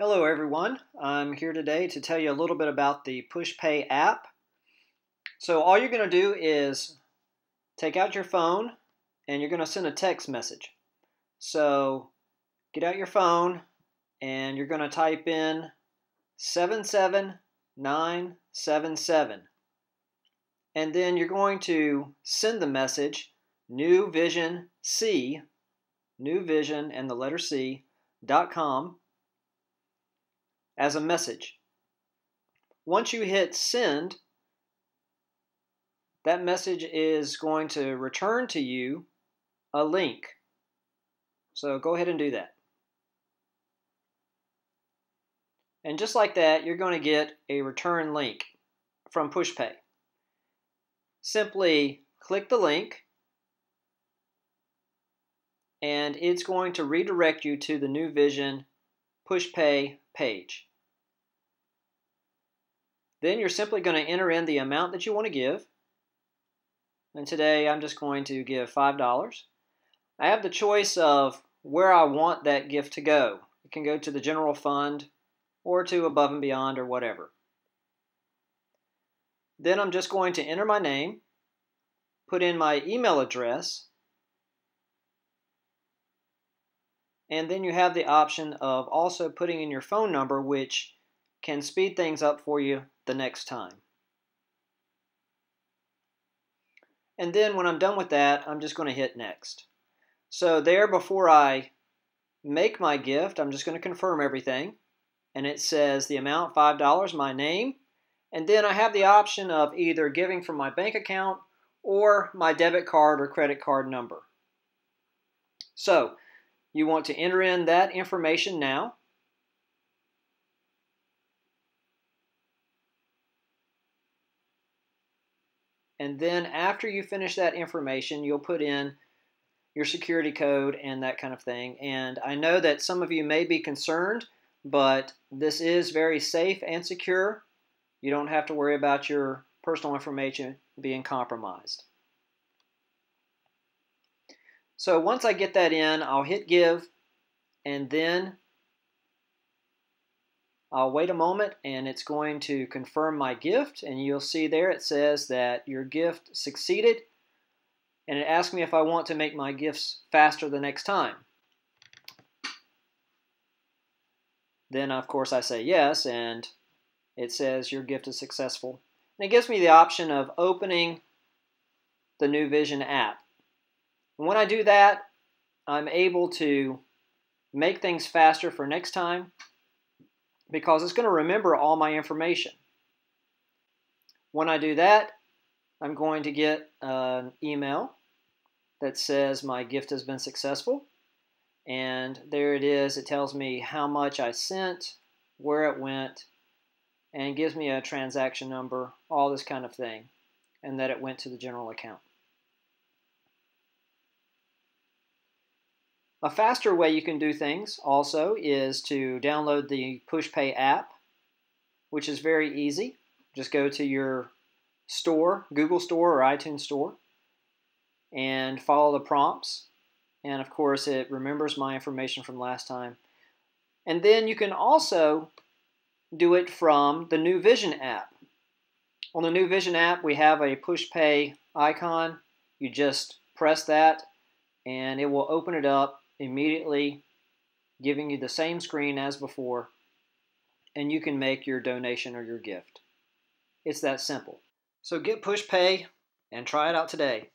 Hello everyone, I'm here today to tell you a little bit about the PushPay app. So all you're going to do is take out your phone and you're going to send a text message. So get out your phone and you're going to type in 77977 and then you're going to send the message New Vision C, New Vision and the letter C dot com as a message. Once you hit send, that message is going to return to you a link. So go ahead and do that. And just like that, you're going to get a return link from PushPay. Simply click the link and it's going to redirect you to the New Vision PushPay page. Then you're simply going to enter in the amount that you want to give. And today I'm just going to give $5. I have the choice of where I want that gift to go. It can go to the general fund or to above and beyond or whatever. Then I'm just going to enter my name, put in my email address, and then you have the option of also putting in your phone number, which can speed things up for you the next time. And then when I'm done with that, I'm just going to hit next. So there, before I make my gift, I'm just going to confirm everything. And it says the amount, $5, my name. And then I have the option of either giving from my bank account or my debit card or credit card number. So you want to enter in that information now. And then after you finish that information, you'll put in your security code and that kind of thing. And I know that some of you may be concerned, but this is very safe and secure. You don't have to worry about your personal information being compromised. So once I get that in, I'll hit give and then I'll wait a moment and it's going to confirm my gift and you'll see there it says that your gift succeeded and it asks me if I want to make my gifts faster the next time. Then of course I say yes and it says your gift is successful. And it gives me the option of opening the New Vision app. And when I do that, I'm able to make things faster for next time because it's going to remember all my information. When I do that, I'm going to get an email that says my gift has been successful. And there it is. It tells me how much I sent, where it went, and gives me a transaction number, all this kind of thing, and that it went to the general account. A faster way you can do things also is to download the PushPay app, which is very easy. Just go to your store, Google Store or iTunes Store, and follow the prompts. And of course, it remembers my information from last time. And then you can also do it from the New Vision app. On the New Vision app, we have a PushPay icon. You just press that, and it will open it up immediately giving you the same screen as before, and you can make your donation or your gift. It's that simple. So get PushPay and try it out today.